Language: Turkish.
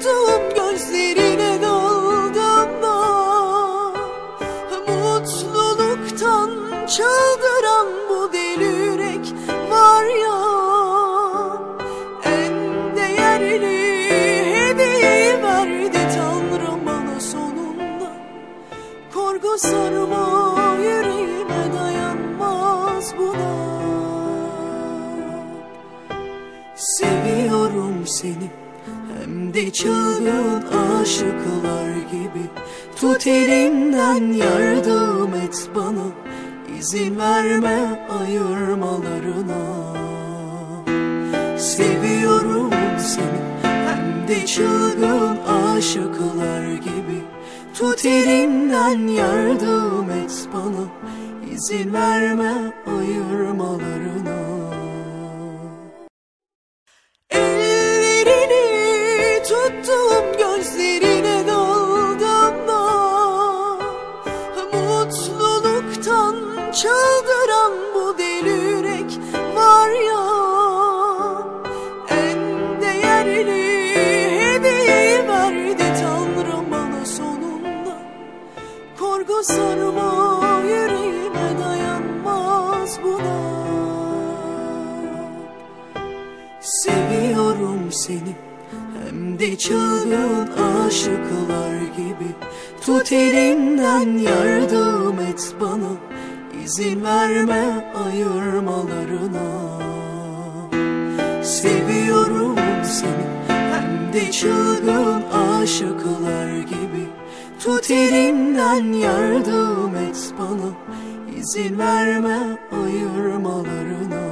tuttum gözlerine daldım da Mutluluktan çıldıran bu deli yürek var ya. En değerli hediyeyi verdi Tanrım bana sonunda. Korku sarma yüreğime dayanmaz buna Seviyorum seni hem de çılgın aşıklar gibi. Tut elimden yardım et bana. İzin verme ayırmalarına. Seviyorum seni. Hem de çılgın aşıklar gibi. Tut elimden yardım et bana. İzin verme ayırmalarına Mutluluktan çıldıran bu deli yürek var ya En değerli hediyeyi verdi Tanrım bana sonunda. Korku sarma yüreğime dayanmaz buna Seviyorum seni hem de çılgın aşıklar gibi Tut elimden yardım et bana. İzin verme ayırmalarına. Seviyorum seni. Hem de çılgın aşıklar gibi. Tut elimden yardım et bana. İzin verme ayırmalarına